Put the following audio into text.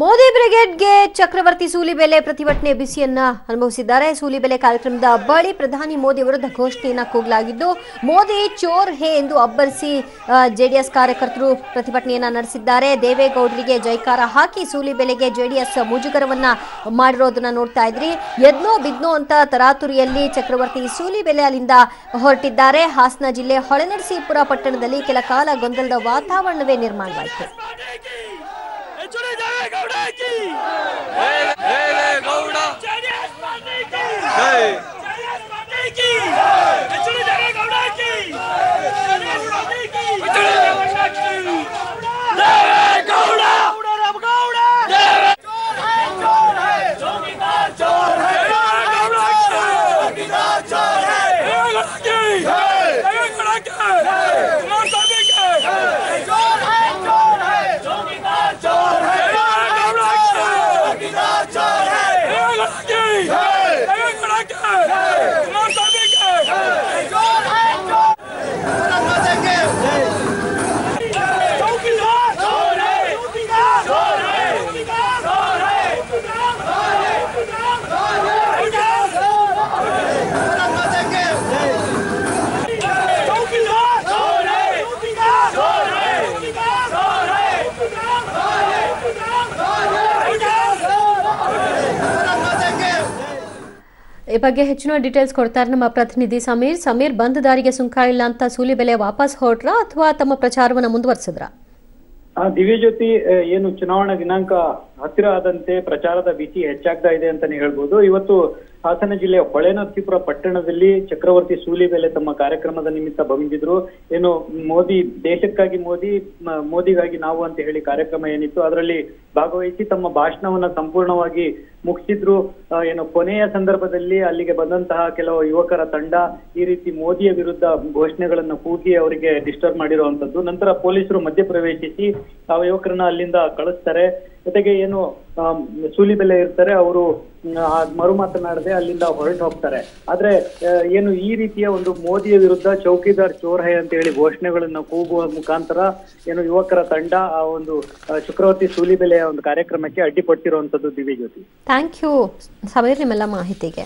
ಮೋದಿ ಬ್ರಿಗೇಡ್ಗೆ ಚಕ್ರವರ್ತಿ ಸೂಲಿಬೆಲೆ ಪ್ರತಿಭಟನೆ ಬಿಸಿಯನ್ನ ಅನುಭವಿಸಿದ್ದಾರೆ. ಸೂಲಿಬೆಲೆ ಕಾರ್ಯಕ್ರಮದ ಅಬ್ಬಳಿ ಪ್ರಧಾನಿ ಮೋದಿ ವಿರುದ್ಧ ಘೋಷಣೆಯನ್ನ ಕೂಗಲಾಗಿದ್ದು, ಮೋದಿ ಚೋರ್ ಹೇ ಎಂದು ಅಬ್ಬರಿಸಿ ಜೆಡಿಎಸ್ ಕಾರ್ಯಕರ್ತರು ಪ್ರತಿಭಟನೆಯನ್ನ ನಡೆಸಿದ್ದಾರೆ. ದೇವೇಗೌಡರಿಗೆ ಜೈಕಾರ ಹಾಕಿ ಸೂಲಿಬೆಲೆಗೆ ಜೆಡಿಎಸ್ ಮುಜುಗರವನ್ನ ಮಾಡಿರೋದನ್ನ ನೋಡ್ತಾ ಇದ್ರಿ. ಎದ್ನೋ ಬಿದ್ನೋ ಅಂತ ತರಾತುರಿಯಲ್ಲಿ ಚಕ್ರವರ್ತಿ ಸೂಲಿಬೆಲೆ ಅಲ್ಲಿಂದ ಹೊರಟಿದ್ದಾರೆ. ಹಾಸನ ಜಿಲ್ಲೆ ಹೊಳೆನರಸೀಪುರ ಪಟ್ಟಣದಲ್ಲಿ ಕೆಲ ಕಾಲ ಗೊಂದಲದ ವಾತಾವರಣವೇ ನಿರ್ಮಾಣವಾಯಿತು. ಚುನೆ ದೇವೇಗೌಡ ಕಿ ಗೌಡ ಈ ಬಗ್ಗೆ ಹೆಚ್ಚಿನ ಡೀಟೇಲ್ಸ್ ಕೊಡ್ತಾರೆ ನಮ್ಮ ಪ್ರತಿನಿಧಿ ಸಮೀರ್. ಸಮೀರ್ ಬಂದ್ ದಾರಿಗೆ ಸುಂಕ ಇಲ್ಲ ಅಂತ ಸೂಲಿ ಬೆಲೆ ವಾಪಸ್ ಹೊರಟ್ರ ಅಥವಾ ತಮ್ಮ ಪ್ರಚಾರವನ್ನ ಮುಂದುವರಿಸಿದ್ರ? ಆ ದಿವ್ಯಜ್ಯೋತಿ ಏನು ಚುನಾವಣಾ ದಿನಾಂಕ ಹತ್ತಿರ ಆದಂತೆ ಪ್ರಚಾರದ ಬಿಸಿ ಹೆಚ್ಚಾಗ್ತಾ ಇದೆ ಅಂತಾನೆ ಹೇಳ್ಬೋದು. ಇವತ್ತು ಹಾಸನ ಜಿಲ್ಲೆಯ ಹೊಳೆನರಸೀಪುರ ಪಟ್ಟಣದಲ್ಲಿ ಚಕ್ರವರ್ತಿ ಸೂಲಿಬೆಲೆ ತಮ್ಮ ಕಾರ್ಯಕ್ರಮದ ನಿಮಿತ್ತ ಬಂದಿದ್ರು. ಏನು ಮೋದಿ, ದೇಶಕ್ಕಾಗಿ ಮೋದಿ ಮೋದಿಗಾಗಿ ನಾವು ಅಂತ ಹೇಳಿ ಕಾರ್ಯಕ್ರಮ ಏನಿತ್ತು, ಅದರಲ್ಲಿ ಭಾಗವಹಿಸಿ ತಮ್ಮ ಭಾಷಣವನ್ನ ಸಂಪೂರ್ಣವಾಗಿ ಮುಗಿಸಿದ್ರು. ಏನು ಕೊನೆಯ ಸಂದರ್ಭದಲ್ಲಿ ಅಲ್ಲಿಗೆ ಬಂದಂತಹ ಕೆಲವು ಯುವಕರ ತಂಡ ಈ ರೀತಿ ಮೋದಿಯ ವಿರುದ್ಧ ಘೋಷಣೆಗಳನ್ನು ಕೂಗಿ ಅವರಿಗೆ ಡಿಸ್ಟರ್ಬ್ ಮಾಡಿರುವಂತದ್ದು ನಂತರ ಪೊಲೀಸರು ಮಧ್ಯಪ್ರವೇಶಿಸಿ ಆ ಯುವಕರನ್ನ ಅಲ್ಲಿಂದ ಕಳಿಸ್ತಾರೆ. ಜೊತೆಗೆ ಏನು ಸೂಲಿ ಸೂಲಿಬೆಲೆ ಇರ್ತಾರೆ ಅವರು ಮರು ಮಾತನಾಡದೆ ಅಲ್ಲಿಂದ ಹೊರಟು ಹೋಗ್ತಾರೆ. ಆದ್ರೆ ಏನು ಈ ರೀತಿಯ ಒಂದು ಮೋದಿಯ ವಿರುದ್ಧ ಚೌಕಿದಾರ್ ಚೋರ್ ಹೈ ಅಂತ ಹೇಳಿ ಘೋಷಣೆಗಳನ್ನ ಕೂಗುವ ಮುಖಾಂತರ ಏನು ಯುವಕರ ತಂಡ ಆ ಒಂದು ಆ, ಚಕ್ರವರ್ತಿ ಸೂಲಿಬೆಲೆಯ ಒಂದು ಕಾರ್ಯಕ್ರಮಕ್ಕೆ ಅಡ್ಡಿಪಟ್ಟಿರುವಂತದ್ದು ದಿವ್ಯಜ್ಯೋತಿ. ಥ್ಯಾಂಕ್ ಯು ಸಮೀರ್ ನಿಮ್ಮೆಲ್ಲ ಮಾಹಿತಿಗೆ